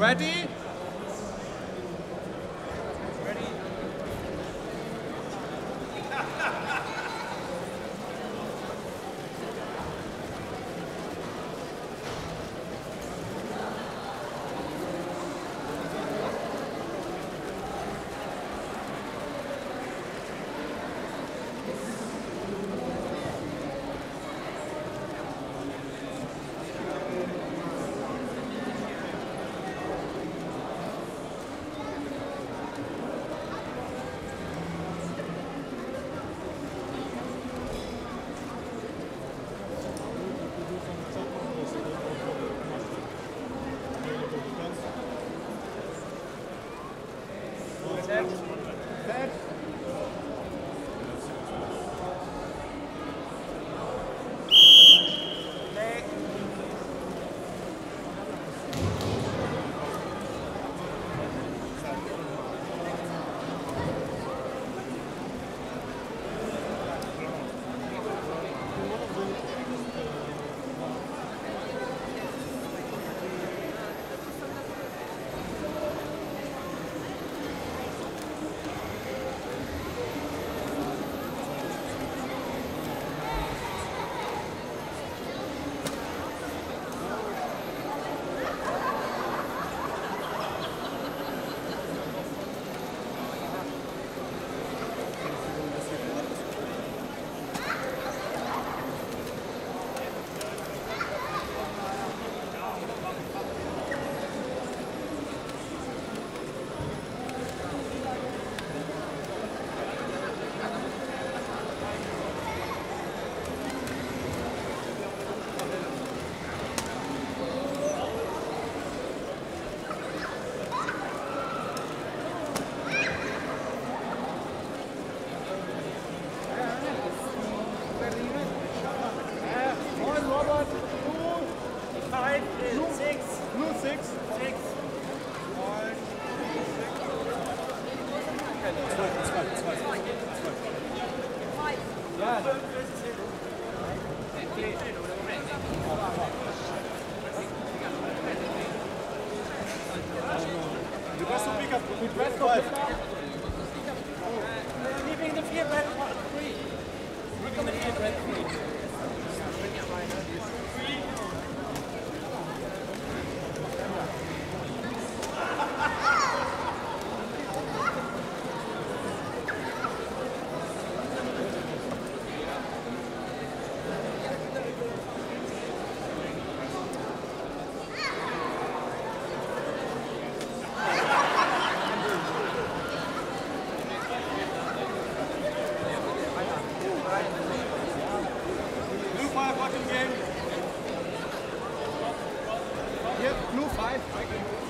Ready? Thanks. You guys pick up. Leaving the fear red three. Red three. five.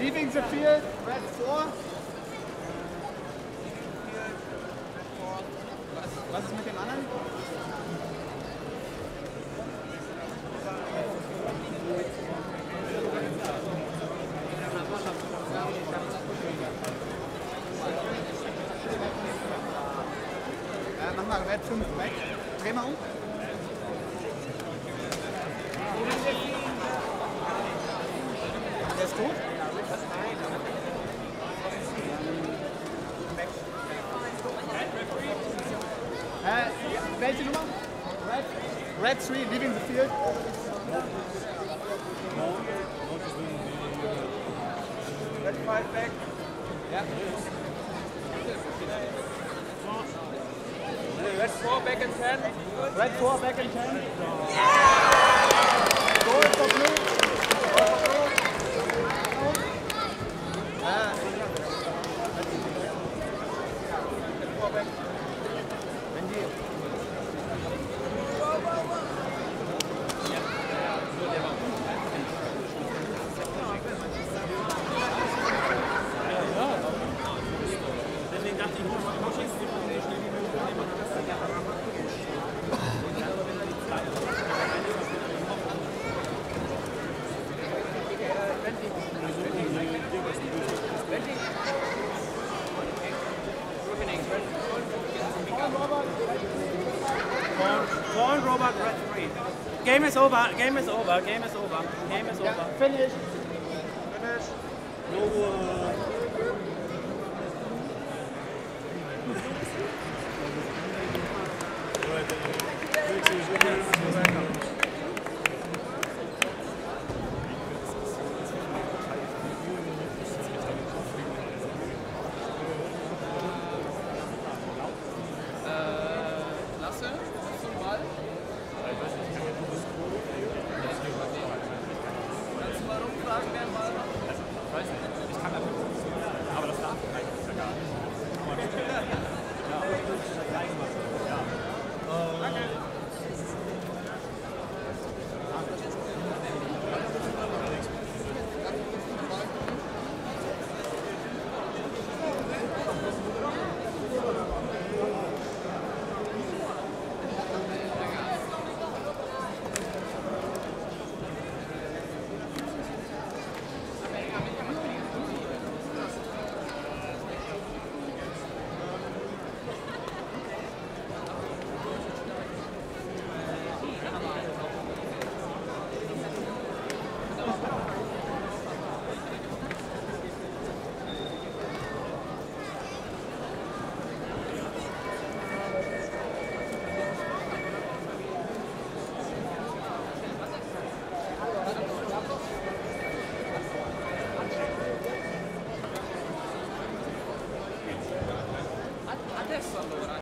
leaving the field, red four. Was ist mit dem anderen? Äh, mach mal Red 5 weg. Dreh mal um. Welche Nummer? Red. Red 3, leaving the field. Red 5 back. Yeah. Red 4 back and 10. Red 4 back and 10. Yeah! Goal for blue. Goal for blue. Ah. Red 4 back. Benji. Deswegen dachte ich, ich mach mal schießen. Corn, Corn, Robert, Red 3. Game is over, game is over, game is over, game is over. Finish. Finish. No, uh,